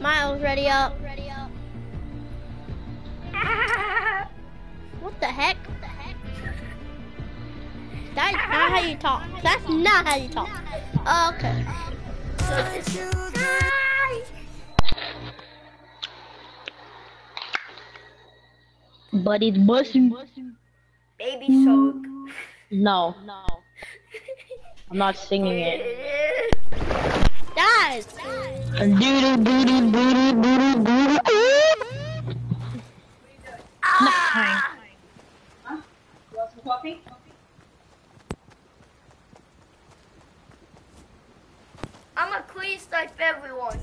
Miles, ready up. What the heck? That's not how you talk. That's not how you talk. Oh, okay. But it's busting. Baby Shark. No. No. I'm not singing it. Guys. Doodle doodle doodle doodle doodle. Ah! I'm a clean snipe everyone.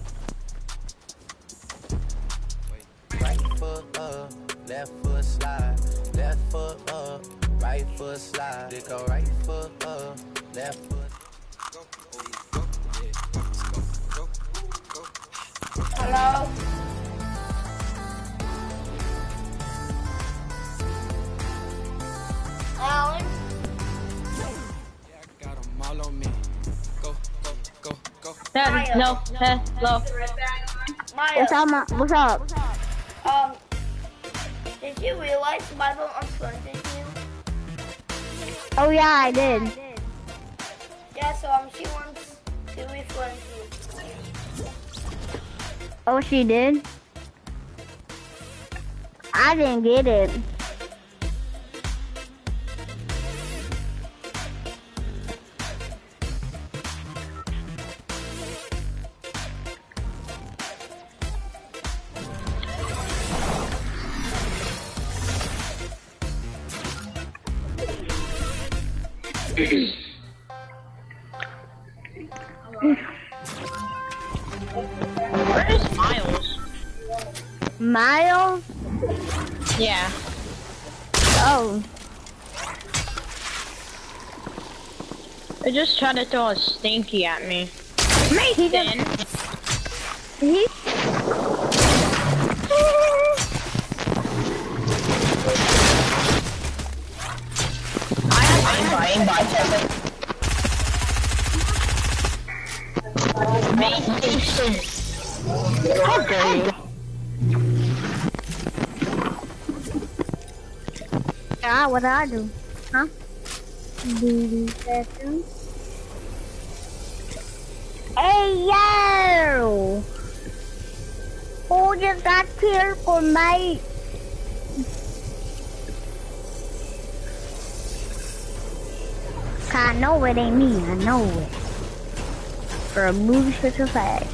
Right foot up, left foot slide. Left foot up, right foot slide. They go right foot up, left foot. Go. No. Hello. Maya, What's up, ma- what's up? um, did you realize Bible unfriended you? Oh yeah, I did. Yeah, so um, she wants to refriend you. Oh, she did? I didn't get it. Where is Miles? Miles? Yeah. Oh, They're just tried to throw a stinky at me. he Then he. Aimbot. Aimbot. Base station. How dare you? Ah, what did I do? Huh? BB session. Hey yo! Who just got killed for mate? I know it ain't me, I know it. For a movie such a fact.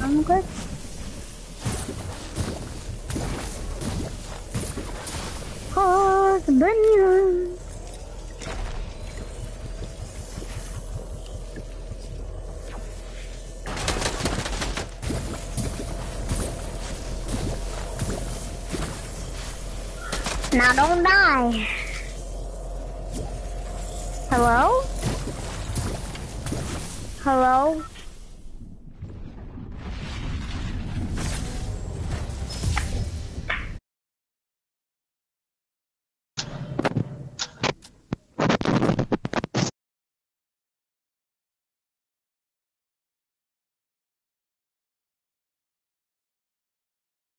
I'm good. Husband. Now don't die. Hello? Hello?